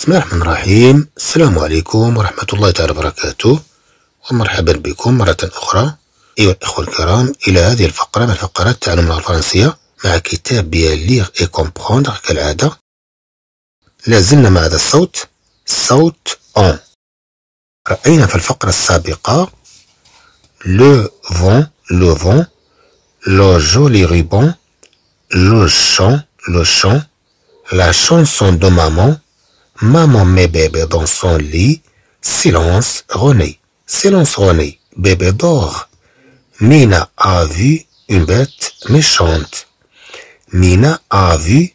بسم الله الرحمن الرحيم. السلام عليكم ورحمة الله تعالى وبركاته. ومرحبا بكم مرة أخرى. أيها الأخوة الكرام إلى هذه الفقرة من فقرات تعلم اللغة الفرنسية مع كتاب بيان ليغ إي كومبخوندغ كالعادة لازلنا مع هذا الصوت. صوت أون. رأينا في الفقرة السابقة. لو فون لو فون لو جولي ruban. Le chant le chant. La chanson de maman. Maman met bébé dans son lit. Silence, René. Silence, René. Bébé dort. Mina a vu une bête méchante. Mina a vu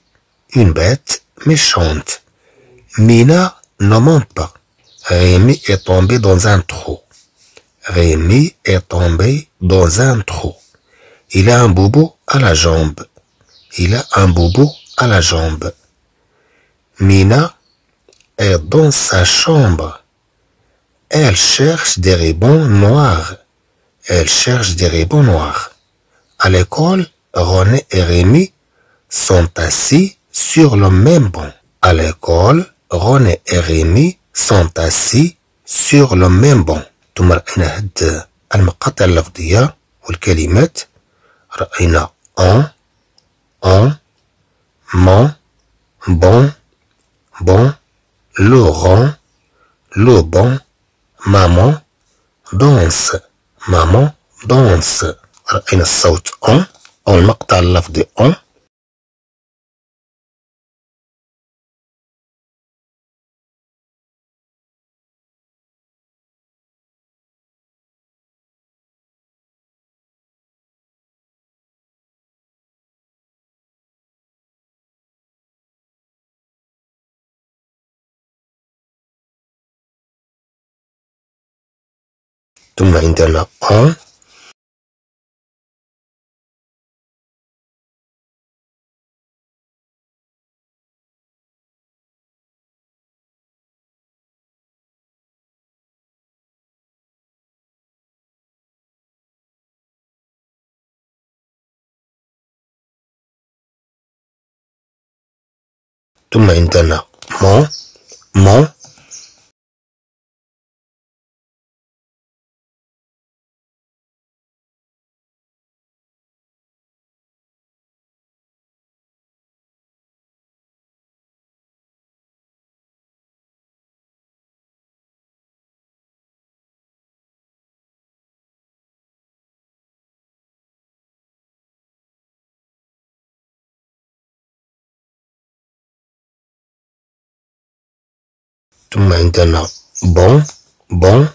une bête méchante. Mina ne ment pas. Rémi est tombé dans un trou. Rémi est tombé dans un trou. Il a un boubou à la jambe. Il a un boubou à la jambe. Mina est dans sa chambre. Elle cherche des rubans noirs. Elle cherche des rubans noirs. À l'école, René et Rémi sont assis sur le même banc. À l'école, René et Rémi sont assis sur le même banc. ثم رأينا هاد المقاطع اللفظية والكلمات رأينا en, en, mon, bon, bon, Laurent, le bon, maman, danse, maman, danse. رأينا الصوت on أو المقطع اللفظي on ثم عندنا on ثم عندنا mon mon Maintenant, bon, bon.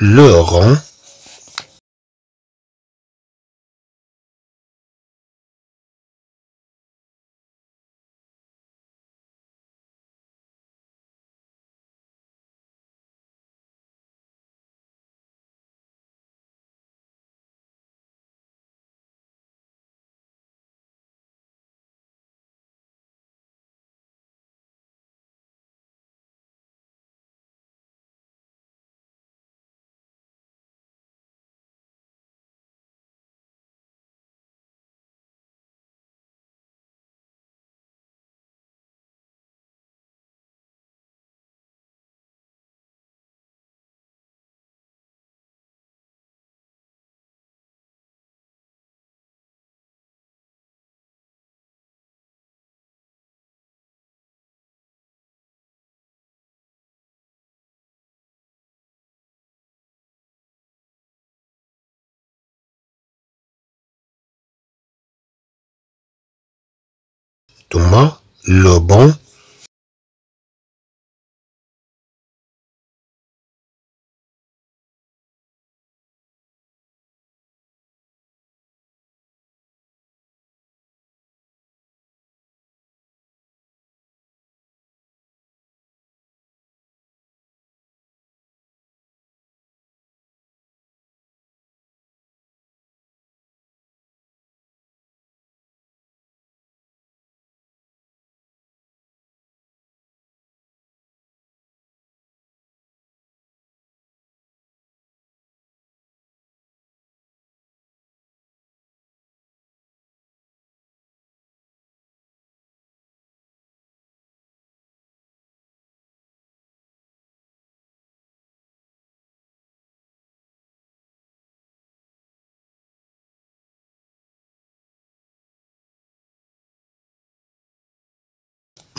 Le rang ثم le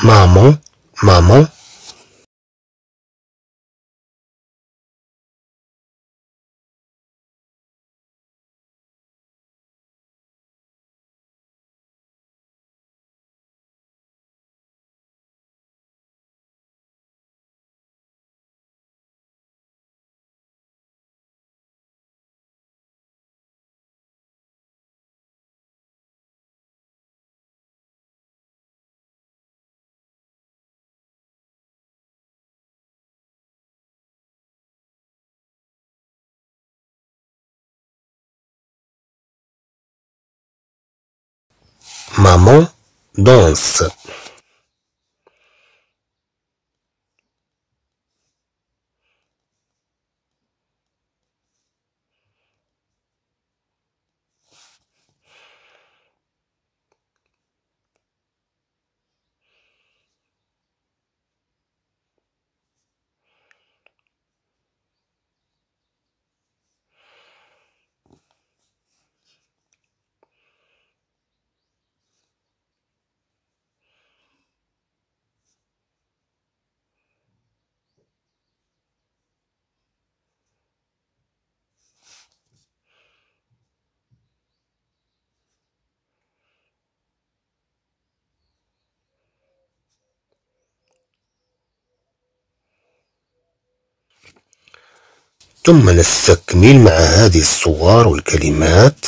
maman, maman. Maman danse. ثم نستكمل مع هذه الصور والكلمات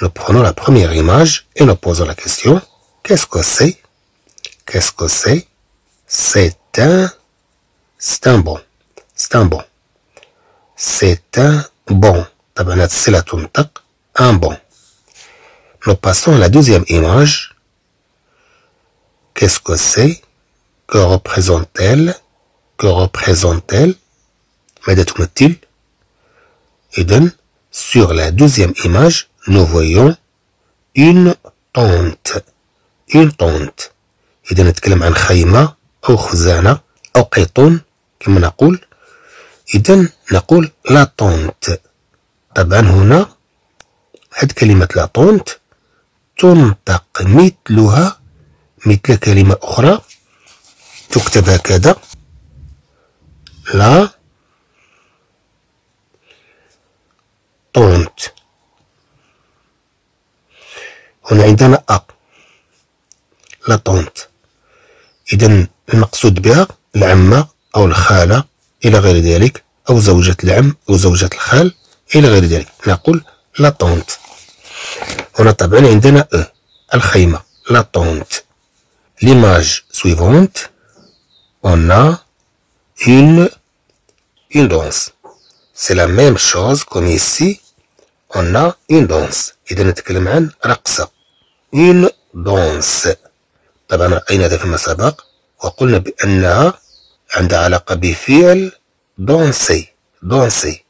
Nous prenons la première image et nous posons la question Qu'est-ce que c'est Qu'est-ce que c'est C'est un... C'est un bon. C'est un bon. C'est un bon. طبعا هذه الصلة تنطق un bon. Nous passons à la deuxième image. Qu'est-ce que c'est Que représente-t-elle Que représente-t-elle ماذا تمثل إذن sur la deuxième image nous voyons une tente. Une tente. إذا نتكلم عن خيمة أو خزانة أو قيطون كما نقول إذا نقول لا تونت طبعا هنا هاد كلمة لا تونت تنطق مثلها مثل كلمة أخرى تكتب هكذا لا طونت هنا عندنا أ لا طونت إذا المقصود بها العمة أو الخالة إلى غير ذلك أو زوجة العم أو زوجة الخال إلى غير ذلك. نقول لا طونت هنا طبعا عندنا أ الخيمة. لا طونت l'image suivante. On a une une danse. C'est la même chose comme ici. قلنا إن دونس. إذا نتكلم عن رقصة. إن دونس. طبعا رأينا هذا فيما سبق وقلنا بأنها عندها علاقة بفعل دونسي. دونسي.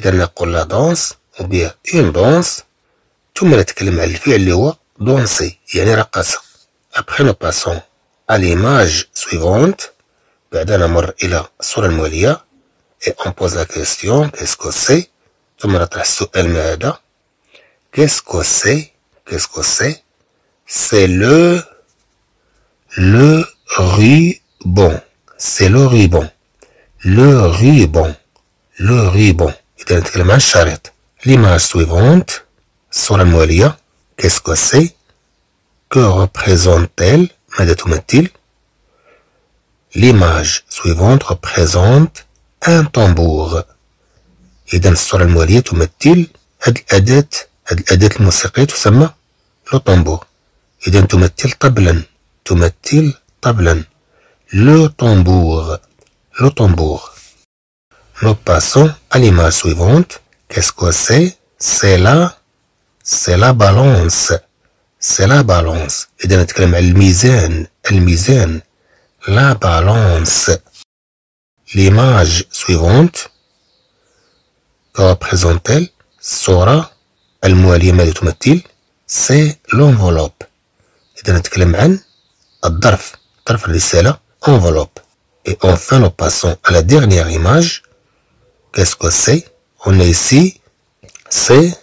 إذا نقول لا دونس وبها إن دونس ثم نتكلم عن الفعل اللي هو دونسي يعني رقصة. أبخي نو باسون أليماج سويفونت بعد نمر إلى الصورة الموالية. إي أون بوز لا question كيسكو سي ثم نطرح السؤال ما هذا qu'est-ce que c'est qu'est-ce que c'est c'est le le ruban c'est le ruban le ruban le ruban إذا نتكلم عن الشريط l'image suivante الصورة الموالية qu'est-ce que c'est que représente-t-elle ماذا تمثل l'image suivante représente un tambour إذا الصورة الموالية تمثل هاد الأداة هاد الأداة الموسيقية تسمى لو طامبور إذا تمثل طبلا تمثل طبلا لو طامبور لو Nous passons à l'image suivante. Qu'est-ce que c'est C'est la c'est la balance. C'est la balance. إذا نتكلم عن الميزان الميزان balance. L'image suivante que représente-t-elle الصورة الموالية ماذا تمثل سي l'enveloppe إذا نتكلم عن الظرف ظرف الرسالة enveloppe et enfin nous passons à la dernière image qu'est-ce que c'est on a ici c'est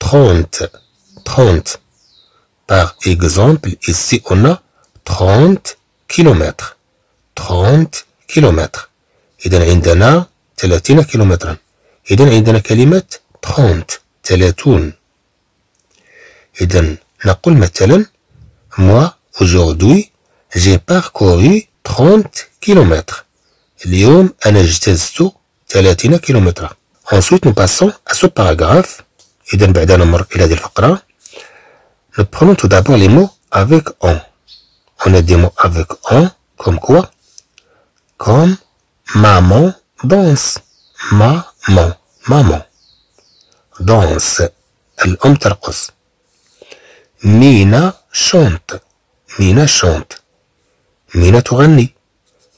30 30 par exemple ici on a 30 كيلومتر 30 كيلومتر إذا عندنا 30 كيلومترا إذا عندنا كلمة 30 30 إذا نقول مثلا moi aujourd'hui j'ai parcouru 30 كيلومتر اليوم أنا اجتزت 30 كيلومترا ensuite nous passons à ce paragraphe إذا بعد نمر إلى هذه الفقرة nous prenons tout d'abord les mots avec on on a des mots avec on comme quoi comme maman danse maman ماما. دانس الأم ترقص مينا شونت مينا شونت مينا تغني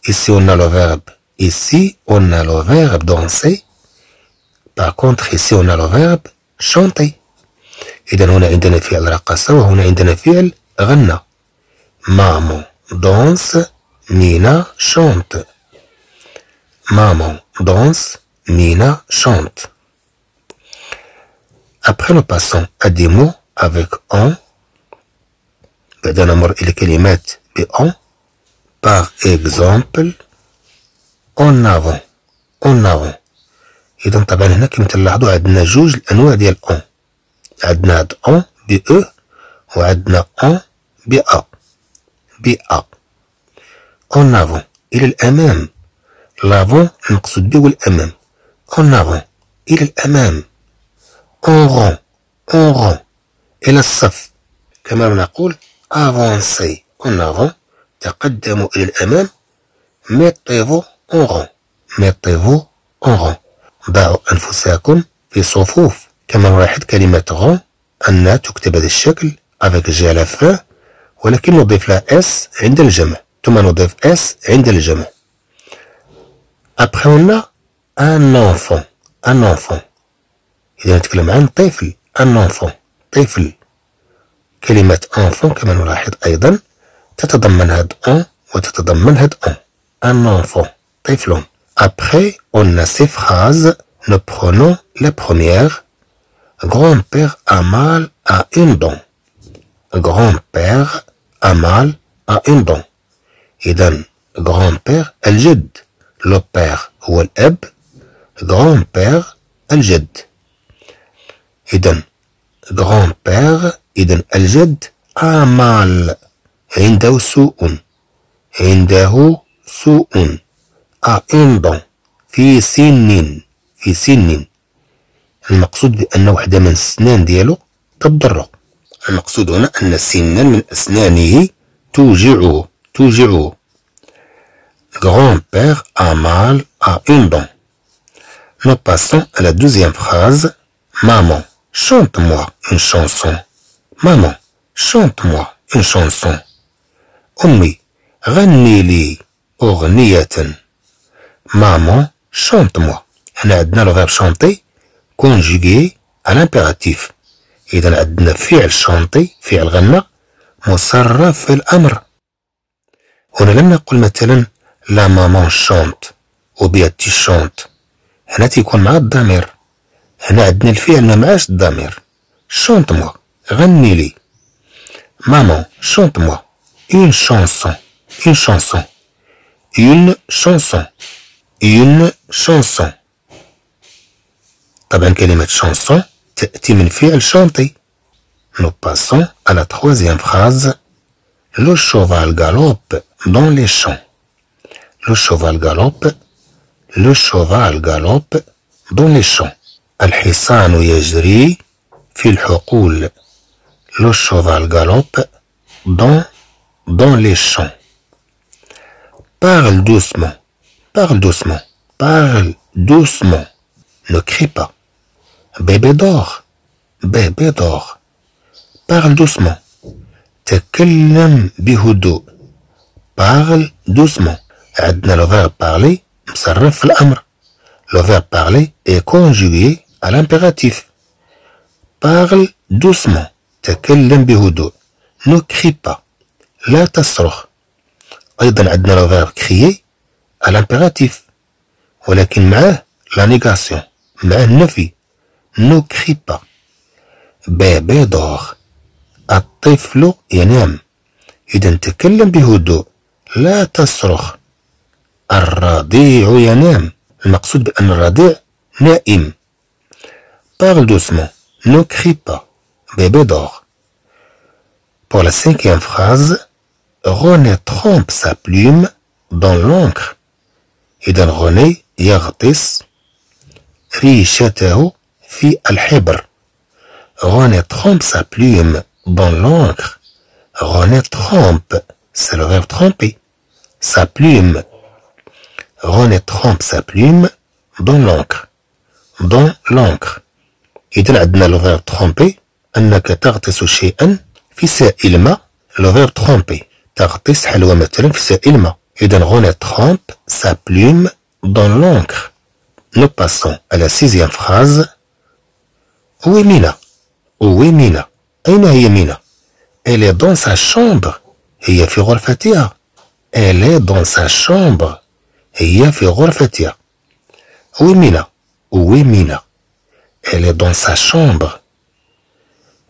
إيسي on لو le إيسي ici لو a le verbe danser. إيسي contre لو on a le إذا هنا عندنا فعل رقص وهنا عندنا فعل غنى. مامو دانس مينا شونت مامو دانس Mina chante après nous passons à des mots avec on بعدين نمر إلى كلمات بأن par exemple en avant en avant إذا طبعا هنا كما تلاحظوا عندنا جوج الأنواع ديال أن عندنا هاد أن ب أو وعندنا أن ب أ ب أ en avant إلى الأمام لافون نقصد به الأمام En avant إلى الأمام. en rang en rang إلى الصف. كما نقول avancer en avant تقدموا إلى الأمام. mettez-vous en rang mettez-vous en rang ضعوا أنفسكم في صفوف. كما نلاحظ كلمة rang أنها تكتب بهذا الشكل à la fin ولكن نضيف لها S عند الجمع. ثم نضيف S عند الجمع. Après on a un enfant un enfant إذا نتكلم عن طفل un enfant طفل كلمة enfant كما نلاحظ أيضا تتضمن هاد ان وتتضمن هاد ان un enfant طفل après on a ces phrases nous prenons la première grand-père a mal à une dent grand-père a mal à une dent إذا grand-père الجد le père هو الأب grand-père الجد إذا grand-père إذا الجد mal عنده سوء عنده سوء dent في سن في سن المقصود بأن واحدة من السنان ديالو تضره المقصود هنا أن سنا من أسنانه توجعه توجعه. Grand-père a mal à une dent. Nous passons à la deuxième phrase. Maman, chante-moi une chanson. Maman, chante-moi une chanson. أمي غني لي أغنية Maman, chante-moi. هنا عندنا لو فيرب شونتي كونجوغي à l'impératif. إذا عندنا فعل شونتي فعل غنى مصرف في الأمر. هنا لم نقل مثلا لا مامان شونت وبيا تي شونت هنا تيكون مع الضمير هنا عندنا الفعل ما معاش الضمير شونت موا غني لي مامان شونت موا une chanson une chanson une chanson une chanson طبعا كلمة chanson تأتي من فعل شانتي Nous passons à la troisième phrase. Le cheval galope dans les champs. Le cheval galope. Le cheval galope dans les champs. الحصان يجري في الحقول. Le cheval galope dans, dans les champs. Parle doucement. Parle doucement. Parle doucement. Ne crie pas. Bébé dort. Bébé dort. Parle doucement. تكلم بهدوء. Parle doucement. عندنا le verbe parler مصرف في الأمر. لو فيرب بارلي إي كونجوي على إمبيغاتيف بارل دوسمون تكلم بهدوء نو كخي با لا تصرخ أيضا عندنا لو فيرب كخيي على إمبيغاتيف ولكن معاه لا نيغاسيون معاه النفي نو كخي با بابي دور الطفل ينام إذا تكلم بهدوء لا تصرخ الرضيع ينام المقصود بأن الرضيع نائم Parle doucement. Ne crie pas. Bébé dort. Pour la cinquième phrase, René trempe sa plume dans l'encre. إذا روني يغطس ريشته في الحبر. René trempe sa plume dans l'encre. René trempe, c'est le verbe tremper. Sa plume. René trempe sa plume dans l'encre. Dans l'encre. إذا عندنا لو فيرب ترومبي أنك تغطس شيئا في سائل ما لو فيرب ترومبي تغطس حلوى مثلا في سائل ما إذا غوني ترومب sa plume dans l'encre Nous passons à la sixième phrase Où est Mina Où est Mina أين هي مينا Elle est dans sa chambre هي في غرفتها Elle est dans sa chambre هي في غرفتها Où est Mina Où est Mina Elle est dans sa chambre.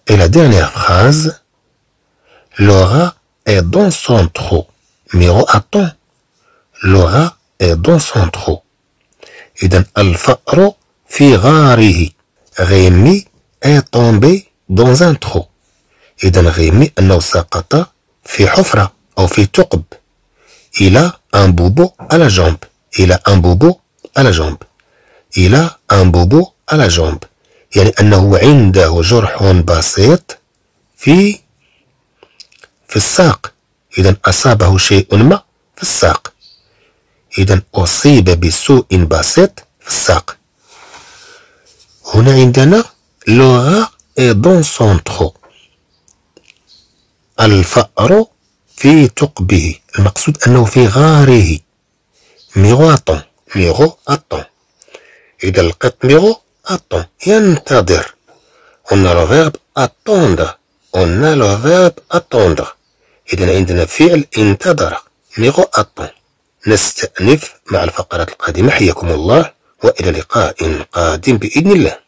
Et la dernière phrase, Laura est dans son trou. Miro attend. Laura est dans son trou. إذا الفأر في غاره. Rémi est tombé dans un trou. إذا Rémi أنه سقط في حفرة أو في ثقب. Il a un bobo à la jambe. Il a un bobo à la jambe. Il a un bobo à la jambe. يعني أنه عنده جرح بسيط في في الساق إذا أصابه شيء ما في الساق إذا أصيب بسوء بسيط في الساق هنا عندنا لغة دون سونترو الفأر في ثقبه. المقصود أنه في غاره. ميغو أطون ميغو أطون إذا لقيت ميغو attend ينتظر. On a le verbe attendre. On a le إذا عندنا فعل انتظر. ميغو attend نستأنف مع الفقرات القادمة. حياكم الله. وإلى لقاء قادم بإذن الله.